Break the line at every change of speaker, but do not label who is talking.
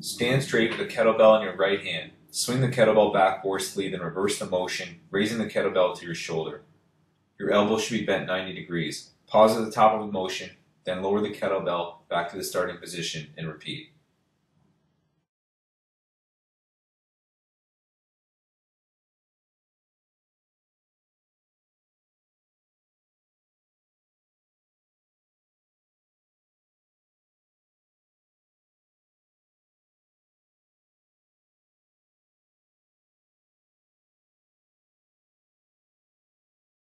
Stand straight with the kettlebell in your right hand. Swing the kettlebell back forcefully, then reverse the motion, raising the kettlebell to your shoulder. Your elbow should be bent 90 degrees. Pause at the top of the motion, then lower the kettlebell back to the starting position and repeat.